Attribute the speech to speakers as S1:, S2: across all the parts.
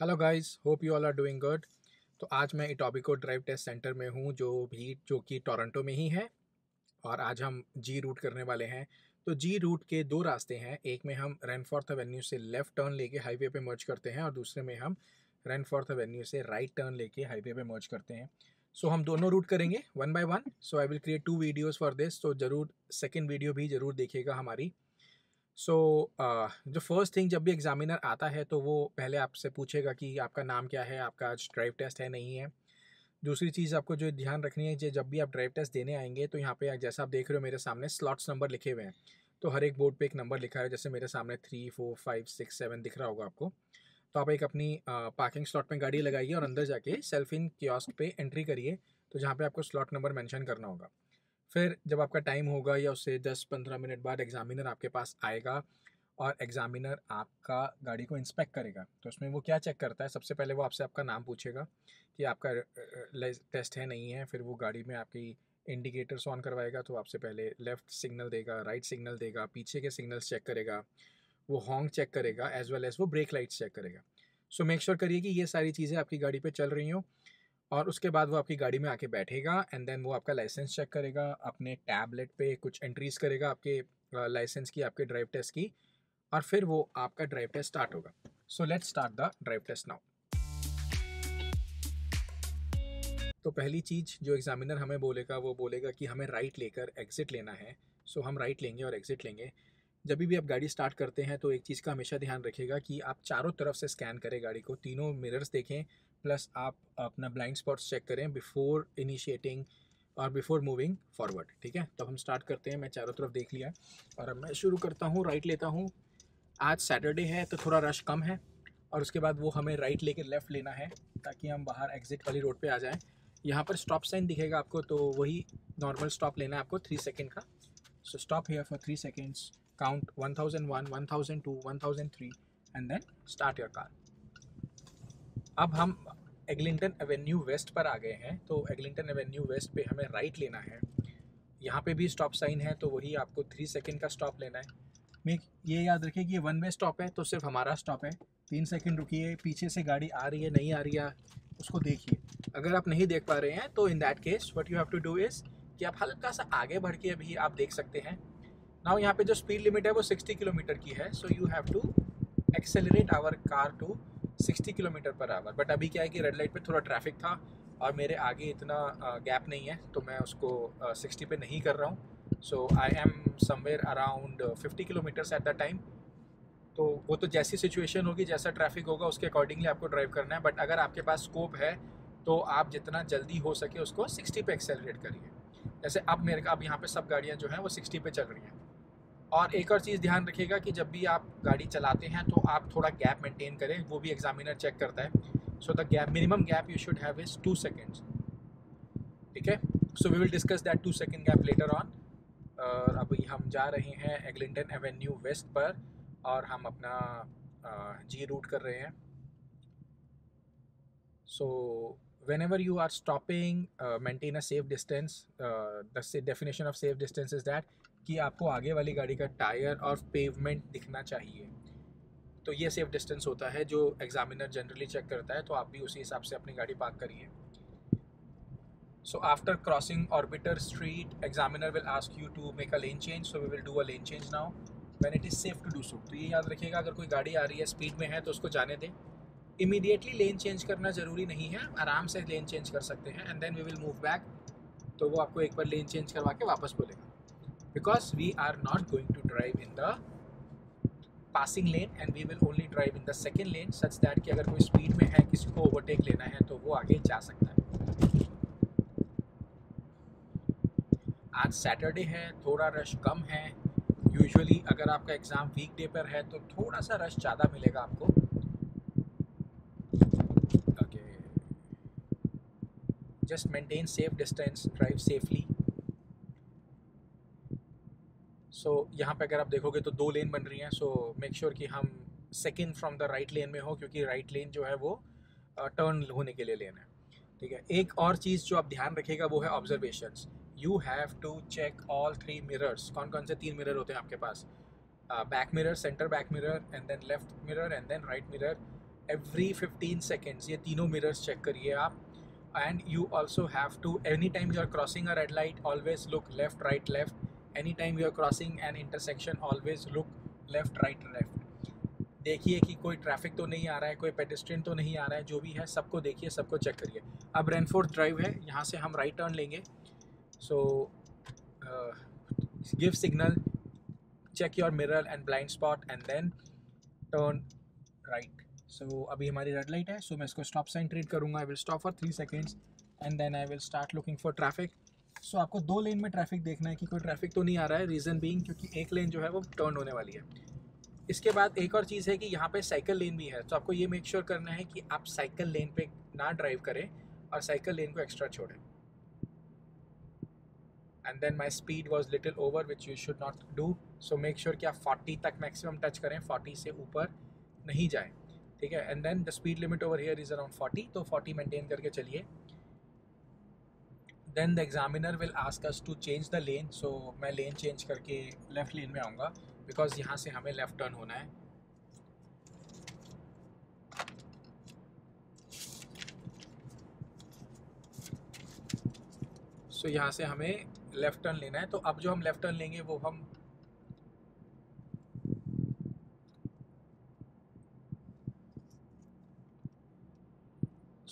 S1: Hello guys hope you all are doing good तो आज मैं इटॉबिको ड्राइव टेस्ट सेंटर में हूँ जो भी जो कि टोरंटो में ही है और आज हम जी रूट करने वाले हैं। तो जी रूट के दो रास्ते हैं एक में हम रेनफॉर्थ एवेन्यू से लेफ़्ट टर्न लेके हाईवे पे मर्ज करते हैं और दूसरे में हम रेनफॉर्थ एवेन्यू से राइट टर्न लेके हाईवे पे मर्ज करते हैं। सो so, हम दोनों रूट करेंगे one by one so I will create two videos for this तो ज़रूर सेकेंड वीडियो भी ज़रूर देखिएगा हमारी। सो so, जो फ़र्स्ट थिंग जब भी एग्जामिनर आता है तो वो पहले आपसे पूछेगा कि आपका नाम क्या है आपका आज ड्राइव टेस्ट है नहीं है। दूसरी चीज़ आपको जो ध्यान रखनी है कि जब भी आप ड्राइव टेस्ट देने आएँगे तो यहाँ पे जैसा आप देख रहे हो मेरे सामने स्लॉट्स नंबर लिखे हुए हैं। तो हर एक बोर्ड पे एक नंबर लिखा है जैसे मेरे सामने three four five six seven दिख रहा होगा आपको। तो आप एक अपनी पार्किंग स्लॉट में गाड़ी लगाइए और अंदर जाके सेल्फ इन कियोस्क पे एंट्री करिए तो जहाँ पे आपको स्लॉट नंबर मेंशन करना होगा। फिर जब आपका टाइम होगा या उससे दस पंद्रह मिनट बाद एग्जामिनर आपके पास आएगा और एग्जामिनर आपका गाड़ी को इंस्पेक्ट करेगा तो उसमें वो क्या चेक करता है? सबसे पहले वो आपसे आपका नाम पूछेगा कि आपका टेस्ट है, नहीं है, फिर वो गाड़ी में आपकी इंडिकेटर्स ऑन करवाएगा तो आपसे पहले लेफ़्ट सिग्नल देगा, राइट सिग्नल देगा, पीछे के सिग्नल्स चेक करेगा, वो हॉन्ग चेक करेगा, एज वेल एज़ वो ब्रेक लाइट्स चेक करेगा। सो मेक श्योर करिए कि ये सारी चीज़ें आपकी गाड़ी पे चल रही हों। और उसके बाद वो आपकी गाड़ी में आके बैठेगा एंड देन वो आपका लाइसेंस चेक करेगा, अपने टैबलेट पे कुछ एंट्रीज करेगा आपके लाइसेंस की, आपके ड्राइव टेस्ट की और फिर वो आपका ड्राइव टेस्ट स्टार्ट होगा। So let's start the drive test now तो पहली चीज़ जो एग्जामिनर हमें बोलेगा, वो बोलेगा कि हमें राइट लेकर एग्ज़िट लेना है। सो हम राइट लेंगे और एग्ज़िट लेंगे। जब भी आप गाड़ी स्टार्ट करते हैं तो एक चीज़ का हमेशा ध्यान रखिएगा कि आप चारों तरफ़ से स्कैन करें गाड़ी को, तीनों मिरर्स देखें। प्लस आप अपना ब्लाइंड स्पॉट्स चेक करें बिफोर इनिशिएटिंग और बिफोर मूविंग फॉरवर्ड, ठीक है? तो हम स्टार्ट करते हैं। मैं चारों तरफ़ देख लिया और अब मैं शुरू करता हूँ, राइट लेता हूँ। आज सैटरडे है तो थोड़ा रश कम है और उसके बाद वो हमें राइट लेके लेफ़्ट लेना है ताकि हम बाहर एग्ज़िट वाली रोड पे आ जाएँ। यहाँ पर स्टॉप साइन दिखेगा आपको तो वही नॉर्मल स्टॉप लेना है आपको थ्री सेकेंड का। So stop here for three seconds count one thousand one one thousand two one thousand three and then start your car अब हम एग्लिंटन एवेन्यू वेस्ट पर आ गए हैं तो एग्लिंटन एवेन्यू वेस्ट पे हमें राइट लेना है। यहाँ पे भी स्टॉप साइन है तो वही आपको थ्री सेकेंड का स्टॉप लेना है। मैं ये याद रखिए कि वन वे स्टॉप है तो सिर्फ़ हमारा स्टॉप है। तीन सेकंड रुकिए, पीछे से गाड़ी आ रही है, नहीं आ रही है, उसको देखिए। अगर आप नहीं देख पा रहे हैं तो in that case what you have to do is कि आप हल्का सा आगे बढ़ के अभी आप देख सकते हैं। नाउ यहाँ पे जो स्पीड लिमिट है, वो 60 किलोमीटर की है so you have to accelerate our car to 60 kilometre per hour. But अभी क्या है कि रेड लाइट पे थोड़ा ट्रैफ़िक था और मेरे आगे इतना गैप नहीं है तो मैं उसको सिक्सटी पे नहीं कर रहा हूँ। So I am somewhere around fifty kilometres at the time तो वो तो जैसी सिचुएशन होगी, जैसा ट्रैफ़िक होगा, उसके अकॉर्डिंगली आपको ड्राइव करना है। बट अगर आपके पास स्कोप है तो आप जितना जल्दी हो सके उसको सिक्सटी पे एक्सेलरेट करिए। जैसे अब मेरे, अब यहाँ पे सब गाड़ियाँ जो हैं, वो सिक्सटी पे चल रही हैं। और एक और चीज़ ध्यान रखिएगा कि जब भी आप गाड़ी चलाते हैं तो आप थोड़ा गैप मेंटेन करें, वो भी एग्जामिनर चेक करता है। So the gap minimum gap you should have is two seconds ठीक है? So we will discuss that two second gap later on और अभी हम जा रहे हैं एग्लिंटन एवेन्यू वेस्ट पर, और हम अपना जी रूट कर रहे हैं। So whenever you are stopping maintain a safe distance the definition of safe distance is that कि आपको आगे वाली गाड़ी का टायर और पेवमेंट दिखना चाहिए तो ये सेफ़ डिस्टेंस होता है जो एग्जामिनर जनरली चेक करता है तो आप भी उसी हिसाब से अपनी गाड़ी पार्क करिए So after crossing Orbiter Street, examiner will ask you to make a lane change. So we will do a lane change now when it is safe to do so. तो ये याद रखिएगा अगर कोई गाड़ी आ रही है स्पीड में है तो उसको जाने दें इमीडिएटली लेन चेंज करना ज़रूरी नहीं है आराम से लेन चेंज कर सकते हैं and then we will move back तो वो आपको एक बार लेन चेंज करवा के वापस बोलेगा because we are not going to drive in the passing lane and we will only drive in the second lane such that कि अगर कोई स्पीड में है, किसी को ओवरटेक लेना है तो वो आगे जा सकता है। आज सैटरडे है, थोड़ा रश कम है। यूजुअली अगर आपका एग्ज़ाम वीक डे पर है तो थोड़ा सा रश ज़्यादा मिलेगा आपको। Just maintain safe distance drive safely so so, यहाँ पे अगर आप देखोगे तो दो लेन बन रही हैं। सो मेक श्योर कि हम second from the right lane में हो क्योंकि राइट right लेन जो है वो टर्न uh, होने के लिए लेन है। ठीक है? एक और चीज़ जो आप ध्यान रखेगा वो है observation you have to check all three mirrors कौन कौन से तीन मिरर होते हैं आपके पास? Back mirror centre back mirror and then left mirror and then right mirror every 15 seconds ये तीनों मिरर्स चेक करिए आप। And you also have to any time you are crossing a red light always look left right left any time you are crossing an intersection always look left right left देखिए कि कोई traffic तो नहीं आ रहा है, कोई pedestrian तो नहीं आ रहा है, जो भी है, सबको देखिए, सबको चेक करिए। अब रेनफोर्थ ड्राइव है, यहाँ से हम राइट टर्न लेंगे। So give signal check your mirror and blind spot and then turn right. So, अभी हमारी रेड लाइट है सो so मैं इसको स्टॉप साइन ट्रीट करूँगा। I will stop for three seconds and then I will start looking for traffic so so, आपको दो लेन में traffic देखना है कि कोई ट्रैफ़िक तो नहीं आ रहा है रीज़न बीइंग क्योंकि एक लेन जो है वो टर्न होने वाली है। इसके बाद एक और चीज़ है कि यहाँ पे साइकिल लेन भी है। तो आपको ये मेक श्योर sure करना है कि आप साइकिल लेन पे ना ड्राइव करें और साइकिल लेन को एक्स्ट्रा छोड़ें। And then my speed was little over which you should not do so make sure कि आप 40 तक मैक्सिमम टच करें 40 से ऊपर नहीं जाएँ। ठीक है? And then the speed limit over here is around 40 तो 40 मेंटेन करके चलिए। Then the examiner will ask us to change the lane so मैं लेन चेंज करके लेफ़्ट लेन में आऊँगा बिकॉज़ यहाँ से हमें लेफ़्ट टर्न होना है। सो so, यहाँ से हमें लेफ़्ट टर्न लेना है। तो अब जो हम लेफ़्ट टर्न लेंगे वो हम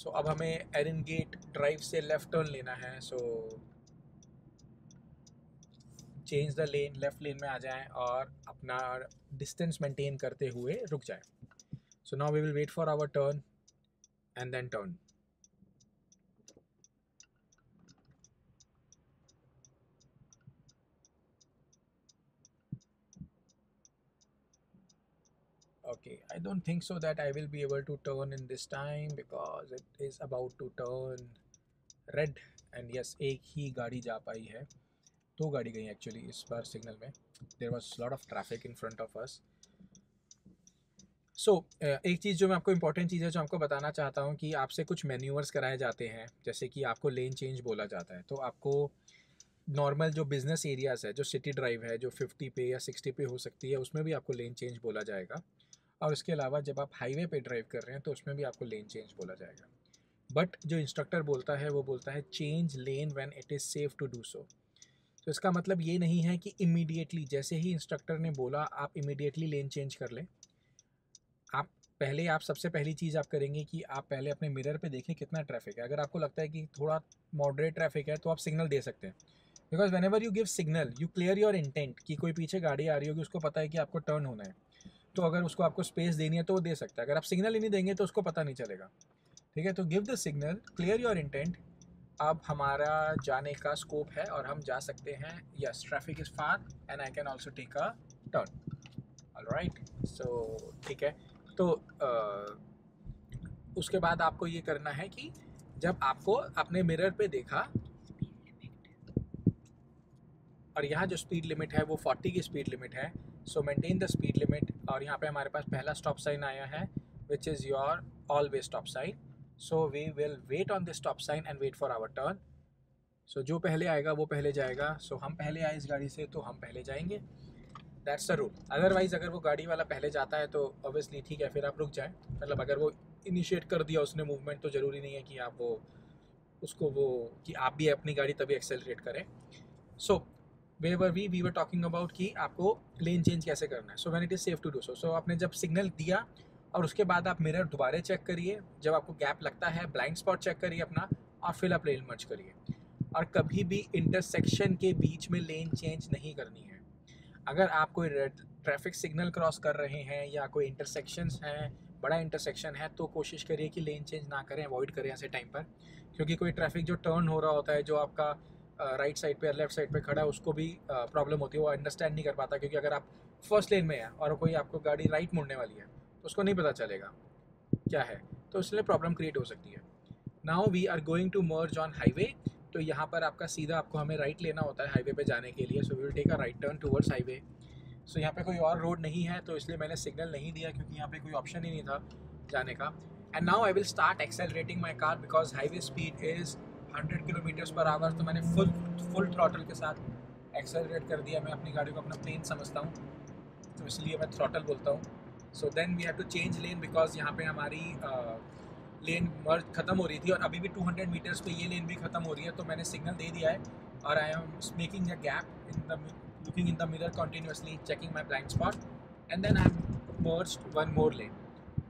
S1: सो अब हमें एरिन गेट ड्राइव से लेफ़्ट टर्न लेना है so change the lane left lane में आ जाएँ और अपना डिस्टेंस मेंटेन करते हुए रुक जाएँ। So now we will wait for our turn and then turn okay I don't think so that I will be able to turn in this time because it is about to turn red. And yes एक ही गाड़ी जा पाई है। दो गाड़ी गई actually इस बार signal में। There was lot of traffic in front of us so so, एक चीज़ जो मैं आपको इंपॉर्टेंट चीज़ है जो आपको बताना चाहता हूँ कि आपसे कुछ मेन्यूवर्स कराए जाते हैं। जैसे कि आपको लेन चेंज बोला जाता है। तो आपको नॉर्मल जो बिज़नेस एरियाज़ है जो सिटी ड्राइव है जो 50 पे या 60 पे हो सकती है उसमें भी आपको लेन चेंज बोला जाएगा। और उसके अलावा जब आप हाईवे पे ड्राइव कर रहे हैं तो उसमें भी आपको लेन चेंज बोला जाएगा। बट जो इंस्ट्रक्टर बोलता है, वो बोलता है change lane when it is safe to do so तो इसका मतलब ये नहीं है कि इमीडिएटली जैसे ही इंस्ट्रक्टर ने बोला, आप इमीडिएटली लेन चेंज कर लें। आप, पहले आप, सबसे पहली चीज़ आप करेंगे कि आप पहले अपने मिरर पे देखें कितना ट्रैफ़िक है। अगर आपको लगता है कि थोड़ा मॉडरेट ट्रैफ़िक है तो आप सिग्नल दे सकते हैं। Because whenever you give signal you clear your intent कि कोई पीछे गाड़ी आ रही होगी, उसको पता है कि आपको टर्न होना है। तो अगर उसको आपको स्पेस देनी है तो वो दे सकता है। अगर आप सिग्नल ही नहीं देंगे तो उसको पता नहीं चलेगा। ठीक है? तो give the signal clear your intent अब हमारा जाने का स्कोप है और हम जा सकते हैं। Yes traffic is far and I can also take a turn all right so ठीक है? तो uh, उसके बाद आपको ये करना है कि जब आपको अपने मिरर पे देखा और यहाँ जो स्पीड लिमिट है वो 40 की स्पीड लिमिट है so maintain the speed limit और यहाँ पे हमारे पास पहला स्टॉप साइन आया है which is your always stop sign so we will wait on this stop sign and wait for our turn so जो पहले आएगा वो पहले जाएगा। सो so, हम पहले आए इस गाड़ी से तो हम पहले जाएँगे। दैट्स द रूल अदरवाइज़ अगर वो गाड़ी वाला पहले जाता है तो ऑब्वियसली ठीक है फिर आप रुक जाएँ। मतलब अगर वो इनिशिएट कर दिया उसने मूवमेंट तो ज़रूरी नहीं है कि आप वो उसको वो कि आप भी अपनी गाड़ी तभी एक्सेलरेट करें। So so, we were we we were talking about कि आपको लेन चेंज कैसे करना है। So when it is safe to do so so आपने जब सिग्नल दिया और उसके बाद आप मिरर दोबारा चेक करिए। जब आपको गैप लगता है ब्लाइंड स्पॉट चेक करिए अपना और फिर आप लेन मर्ज करिए। और कभी भी इंटरसेक्शन के बीच में लेन चेंज नहीं करनी है। अगर आप कोई रेड ट्रैफ़िक सिग्नल क्रॉस कर रहे हैं या कोई इंटरसेक्शन हैं, बड़ा इंटरसेक्शन है तो कोशिश करिए कि लेन चेंज ना करें अवॉइड करें ऐसे टाइम पर। क्योंकि कोई ट्रैफ़िक जो टर्न हो रहा होता है, जो आपका राइट साइड पे लेफ़्ट साइड पे खड़ा है, उसको भी प्रॉब्लम होती है, वो अंडरस्टैंड नहीं कर पाता, क्योंकि अगर आप फ़र्स्ट लेन में हैं और कोई आपको गाड़ी राइट मुड़ने वाली है तो उसको नहीं पता चलेगा क्या है। तो इसलिए प्रॉब्लम क्रिएट हो सकती है। Now we are going to merge on highway तो यहाँ पर आपका सीधा आपको हमें राइट लेना होता है हाईवे पे जाने के लिए so we will take a right turn towards highway so यहाँ पे कोई और रोड नहीं है तो इसलिए मैंने सिग्नल नहीं दिया, क्योंकि यहाँ पे कोई ऑप्शन ही नहीं था जाने का। And now I will start accelerating my car because highway speed is hundred kilometers per hour तो मैंने फुल फुल थ्रॉटल के साथ एक्सेलरेट कर दिया। मैं अपनी गाड़ी को अपना प्लेन समझता हूँ तो इसलिए मैं थ्रॉटल बोलता हूँ। So then we have to change lane because यहाँ पे हमारी लेन मर्ज ख़त्म हो रही थी और अभी भी 200 मीटर्स पे ये लेन भी ख़त्म हो रही है तो मैंने सिग्नल दे दिया है और I am making a gap in the looking in the mirror continuously checking my blind spot and then I am merge one more lane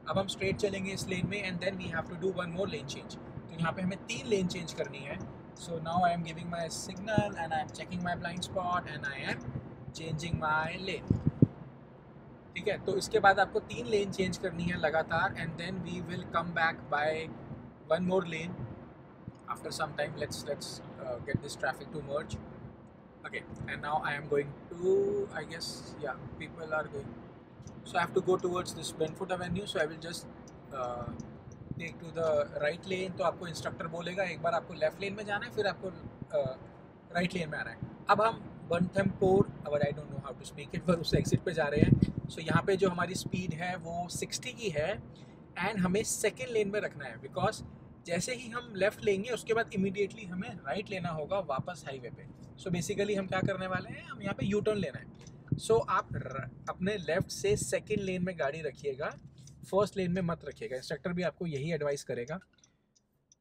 S1: अब हम स्ट्रेट चलेंगे इस लेन में and then we have to do one more lane change यहाँ पे हमें तीन lane change करनी है। So now I am giving my signal and I am checking my blind spot and I am changing my lane ठीक है? तो इसके बाद आपको तीन लेन चेंज करनी है लगातार and then we will come back by one more lane after some time let's let's get this traffic to merge okay and now I am going to I guess yeah people are going so I have to go towards this Benfoot avenue so I will just take to the right lane तो आपको instructor बोलेगा एक बार आपको left lane में जाना है फिर आपको राइट uh, लेन में आना है। अब हम बनथमपोर अगर I don't know how to speak it पर उस एग्जिट पे जा रहे हैं। सो so, यहाँ पे जो हमारी स्पीड है वो 60 की है एंड हमें सेकेंड लेन में रखना है बिकॉज़ जैसे ही हम लेफ़्ट लेंगे उसके बाद इमिडिएटली हमें राइट right लेना होगा वापस हाईवे पे। सो so, बेसिकली हम क्या करने वाले हैं हम यहाँ पे यू टर्न लेना है। सो so, आप अपने लेफ़्ट से सेकेंड लेन में गाड़ी रखिएगा। फ़र्स्ट लेन में मत रखिएगा। इंस्ट्रक्टर भी आपको यही एडवाइस करेगा।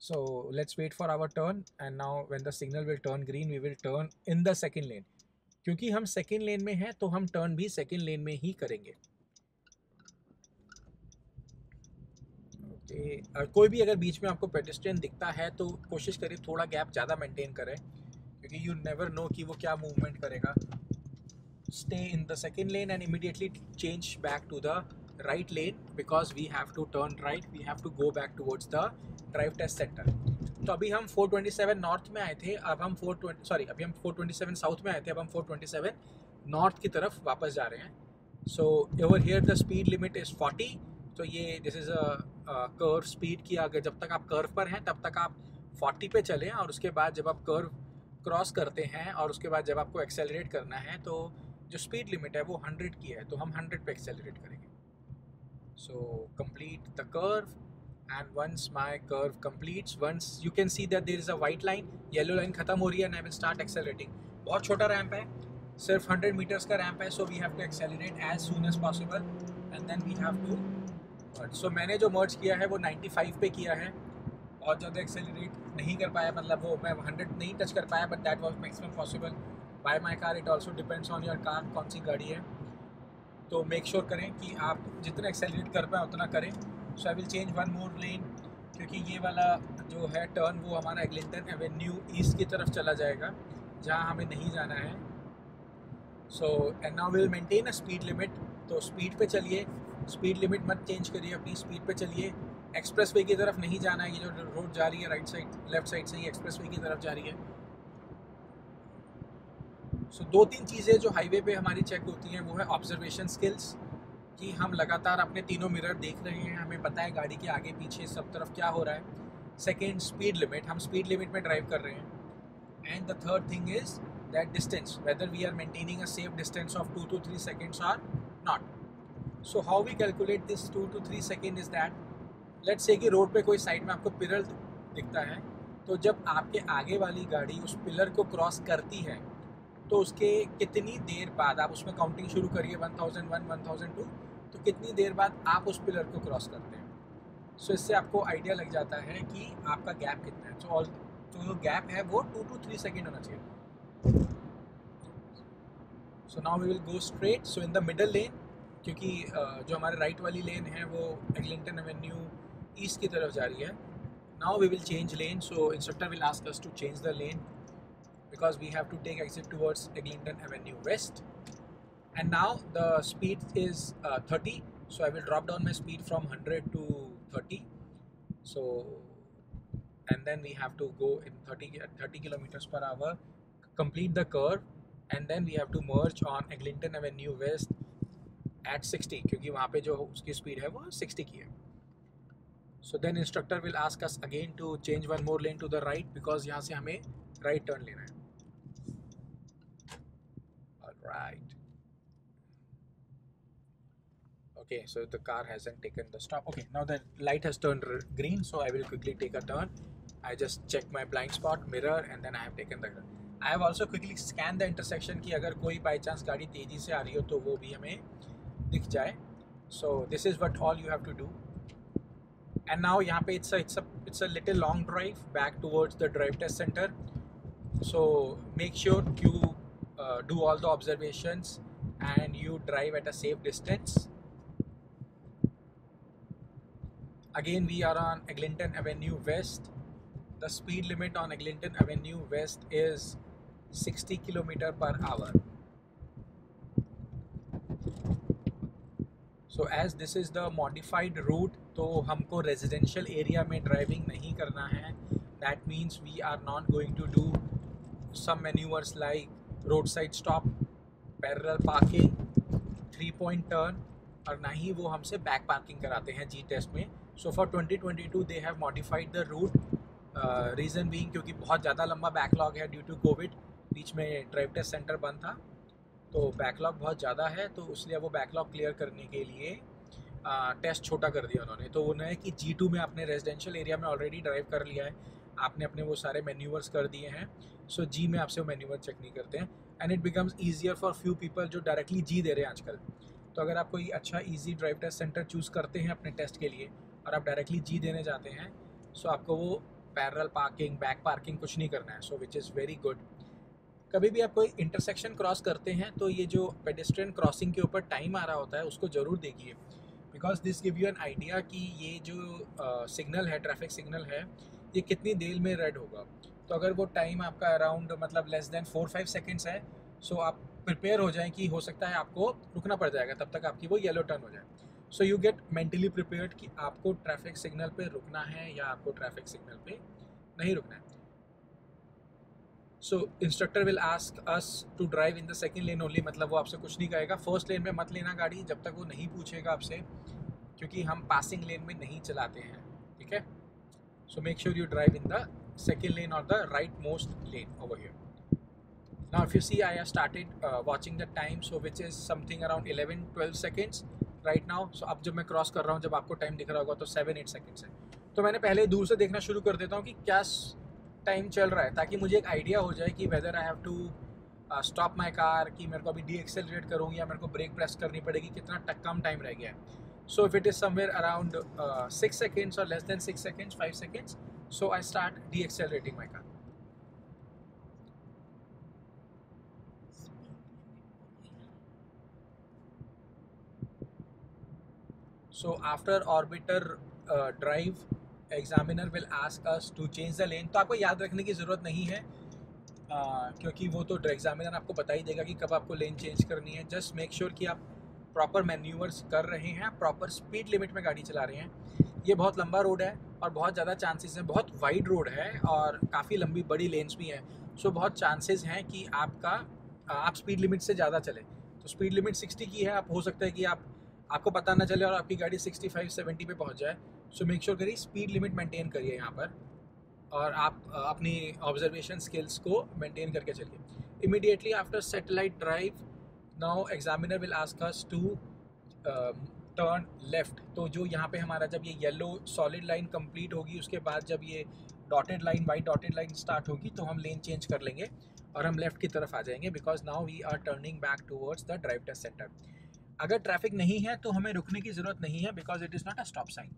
S1: So let's wait for our turn and now when the signal will turn green we will turn in the second lane क्योंकि हम सेकेंड लेन में हैं तो हम टर्न भी सेकेंड लेन में ही करेंगे। ओके कोई भी अगर बीच में आपको पेडिस्ट्रियन दिखता है तो कोशिश करें थोड़ा गैप ज़्यादा मेंटेन करें। क्योंकि यू नेवर नो कि वो क्या मूवमेंट करेगा। Stay in the second lane and immediately change back to the right lane because we have to turn right we have to go back towards the drive test centre तो अभी हम 427 north में आए थे, अब हम 420 sorry अभी हम 427 साउथ में आए थे, अब हम 427 नॉर्थ की तरफ़ वापस जा रहे हैं। So over here the speed limit is 40 तो ये this is a curve speed की अगर जब तक आप कर्व पर हैं, तब तक आप 40 पे चलें और उसके बाद जब आप कर्व क्रॉस करते हैं और उसके बाद जब आपको एक्सेलरेट करना है तो जो स्पीड लिमिट है वो 100 की है तो हम 100 पे एक्सेलरेट करेंगे। So complete the curve and once my curve completes once you can see that there is a white line yellow line खत्म हो रही है and I will start accelerating बहुत छोटा रैंप है सिर्फ़ 100 मीटर्स का रैंप है so we have to accelerate as soon as possible and then we have to merge so मैंने जो merge किया है वो 95 पे किया है बहुत ज़्यादा एक्सेलरेट नहीं कर पाया मतलब वो मैं 100 नहीं टच कर पाया but that was maximum possible by my car it also depends on your car कौन सी गाड़ी है तो मेक श्योर sure करें कि आप जितना एक्सेलरेट कर पाए, उतना करें। So I will change one more lane क्योंकि ये वाला जो है टर्न वो हमारा एग्लिंटन एवेन्यू ईस्ट की तरफ़ चला जाएगा, जहाँ हमें नहीं जाना है। So and now will maintain a speed limit तो स्पीड पे चलिए। स्पीड लिमिट मत चेंज करिए, अपनी स्पीड पे चलिए। एक्सप्रेस वे की तरफ़ नहीं जाना है, ये जो रोड जा रही है राइट साइड लेफ़्ट साइड से ही एक्सप्रेस वे की तरफ़ जा रही है। सो so, दो तीन चीज़ें जो हाईवे पे हमारी चेक होती हैं वो है ऑब्जर्वेशन स्किल्स कि हम लगातार अपने तीनों मिरर देख रहे हैं हमें पता है गाड़ी के आगे पीछे सब तरफ़ क्या हो रहा है। सेकेंड स्पीड लिमिट हम स्पीड लिमिट में ड्राइव कर रहे हैं। And the third thing is that distance whether we are maintaining a safe distance of two two three seconds or not so how we calculate this two two three second is that let's say कि road पे कोई side में आपको pillar दिखता है तो जब आपके आगे वाली गाड़ी उस पिलर को क्रॉस करती है तो उसके कितनी देर बाद आप उसमें काउंटिंग शुरू करिए one thousand one one thousand two तो कितनी देर बाद आप उस पिलर को क्रॉस करते हैं? सो so, इससे आपको आइडिया लग जाता है कि आपका गैप कितना है। सो ऑल तो जो गैप है वो टू टू थ्री सेकेंड होना चाहिए। So now we will go straight so in the middle lane क्योंकि जो हमारे राइट वाली लेन है वो एग्लिंगटन एवेन्यू ईस्ट की तरफ़ जा रही है। Now we will change lane so instructor will ask us to change the lane because we have to take exit towards Eglinton Avenue West. And now the speed is uh, 30, so I will drop down my speed from 100 to 30. So, and then we have to go in 30 30 kilometers per hour, complete the curve, and then we have to merge on Eglinton Avenue West at 60 क्योंकि वहाँ पे जो उसकी speed है वो 60 की है so then instructor will ask us again to change one more lane to the right because यहाँ से हमें right turn लेना है okay so the car hasn't taken the stop. Okay now the light has turned green so i will quickly take a turn. I just check my blind spot mirror and then i have taken the i have also quickly scanned the intersection ki agar koi by chance gaadi tezi se aa rahi ho to wo bhi hame dikh jaye so this is what all you have to do. And now yahan pe it's a it's a it's a little long drive back towards the drive test center. So make sure you uh, do all the observations and you drive at a safe distance. Again, we are on Eglinton Avenue West. The speed limit on Eglinton Avenue West is 60 kilometer per hour. So as this is the modified route तो हमको residential area में driving नहीं करना है that means we are not going to do some manoeuvres like road side stop parallel parking three point turn और ना ही वो हमसे बैक पार्किंग कराते हैं जी टेस्ट में so for 2022 they have modified the route reason being क्योंकि बहुत ज़्यादा लंबा बैकलॉग है ड्यू टू कोविड बीच में ड्राइव टेस्ट सेंटर बंद था तो बैकलॉग बहुत ज़्यादा है तो इसलिए वो बैकलॉग क्लियर करने के लिए आ, टेस्ट छोटा कर दिया उन्होंने। तो उन्होंने कि जी टू में आपने रेजिडेंशियल एरिया में ऑलरेडी ड्राइव कर लिया है आपने अपने वो सारे मेन्यूवर्स कर दिए हैं सो जी में आपसे वो मेन्यूवर चेक नहीं करते हैं and it becomes easier for few people जो डायरेक्टली जी दे रहे हैं आजकल। तो अगर आप कोई अच्छा easy drive test centre choose करते हैं अपने टेस्ट के लिए और आप डायरेक्टली जी देने जाते हैं सो आपको वो पैरल पार्किंग बैक पार्किंग कुछ नहीं करना है so which is very good कभी भी आप कोई इंटरसेक्शन क्रॉस करते हैं तो ये जो पेडिस्ट्रियन क्रॉसिंग के ऊपर टाइम आ रहा होता है उसको ज़रूर देखिए। Because this give you an idea कि ये जो सिग्नल uh, है ट्रैफ़िक सिग्नल है ये कितनी देर में रेड होगा। तो अगर वो टाइम आपका अराउंड मतलब less than four five seconds है सो आप प्रिपेयर हो जाएँ कि हो सकता है आपको रुकना पड़ जाएगा तब तक आपकी वो येलो टर्न हो जाए। So you get mentally prepared कि आपको ट्रैफ़िक सिग्नल पे रुकना है या आपको ट्रैफ़िक सिग्नल पे नहीं रुकना है। So instructor will ask us to drive in the second lane only मतलब वो आपसे कुछ नहीं कहेगा। फ़र्स्ट लेन में मत लेना गाड़ी जब तक वो नहीं पूछेगा आपसे क्योंकि हम पासिंग लेन में नहीं चलाते हैं ठीक है? So make sure you drive in the second lane और the rightmost lane over here now if you see I have uh, watching the time so which is something around 11 12 seconds. Right now so अब जब मैं cross कर रहा हूँ, जब आपको time दिख रहा होगा तो 7 8 सेकेंड्स है। तो मैंने पहले दूर से देखना शुरू कर देता हूँ कि क्या टाइम चल रहा है, ताकि मुझे एक आइडिया हो जाए कि whether I have to stop my car कि मेरे को अभी डी एक्सेलरेट करूँ, या मेरे को ब्रेक प्रेस करनी पड़ेगी, कितना टक कम टाइम रह गया है। So if it is somewhere around six seconds और less than six seconds five seconds so I start de accelerating my car so after orbiter uh, drive examiner will ask us to change the lane तो आपको याद रखने की ज़रूरत नहीं है आ, क्योंकि वो तो एग्जामिनर आपको बता ही देगा कि कब आपको लेन चेंज करनी है। जस्ट मेक श्योर कि आप प्रॉपर मैन्यूवर्स कर रहे हैं प्रॉपर स्पीड लिमिट में गाड़ी चला रहे हैं। ये बहुत लंबा रोड है और बहुत ज़्यादा चांसेस हैं। बहुत वाइड रोड है और काफ़ी लंबी बड़ी लेन्स भी हैं। सो बहुत चांसेस हैं कि आपका आप स्पीड लिमिट से ज़्यादा चले। तो स्पीड लिमिट 60 की है आप हो सकता है कि आप आपको पता ना चले और आपकी गाड़ी 65 70 पे पहुँच जाए। सो मेक श्योर करिए स्पीड लिमिट मेंटेन करिए यहाँ पर। और आप अपनी ऑब्जर्वेशन स्किल्स को मेंटेन करके चलिए। Immediately after satellite drive now examiner will ask us to turn left तो जो यहाँ पे हमारा जब ये येलो सॉलिड लाइन कंप्लीट होगी, उसके बाद जब ये dotted line white dotted line start होगी तो हम लेन चेंज कर लेंगे और हम लेफ़्ट की तरफ़ आ जाएँगे because now we are turning back towards the drive test centre अगर ट्रैफ़िक नहीं है तो हमें रुकने की ज़रूरत नहीं है because it is not a stop sign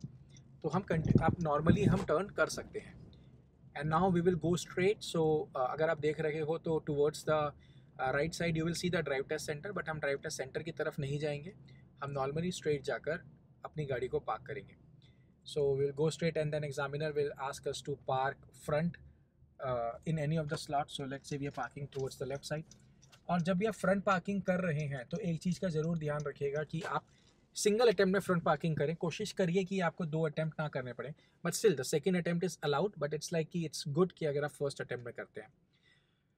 S1: तो हम आप नॉर्मली हम टर्न कर सकते हैं. And now we will go straight so अगर आप देख रहे हो तो towards the right side you will see the drive test centre but हम ड्राइव टेस्ट सेंटर की तरफ़ नहीं जाएँगे. हम नॉर्मली स्ट्रेट जाकर अपनी गाड़ी को पार्क करेंगे. So will go straight and then examiner will ask us to park front in any of the slot so let's say we are parking towards the left side और जब भी आप front parking कर रहे हैं तो एक चीज़ का ज़रूर ध्यान रखिएगा कि आप सिंगल अटैम्प्ट में फ्रंट पार्किंग करें। कोशिश करिए कि आपको दो अटैम्प्ट ना करने पड़े but still the second attempt is allowed but it's like कि इट्स गुड कि अगर आप फ़र्स्ट अटैम्प्ट में करते हैं।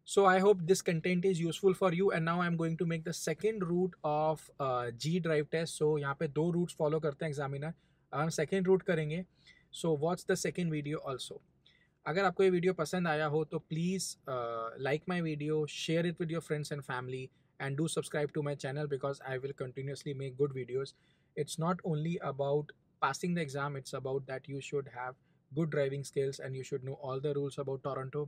S1: So I hope this content is useful for you and now I am going to make the second route of G drive test so यहाँ पे दो रूट्स फॉलो करते हैं एग्जामिनर हम सेकेंड रूट करेंगे। So what's the second video also अगर आपको ये वीडियो पसंद आया हो तो please like my video share it with your friends and family and do subscribe to my channel because I will continuously make good videos it's not only about passing the exam it's about that you should have good driving skills and you should know all the rules about Toronto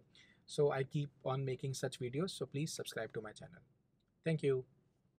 S1: so I keep on making such videos so please subscribe to my channel thank you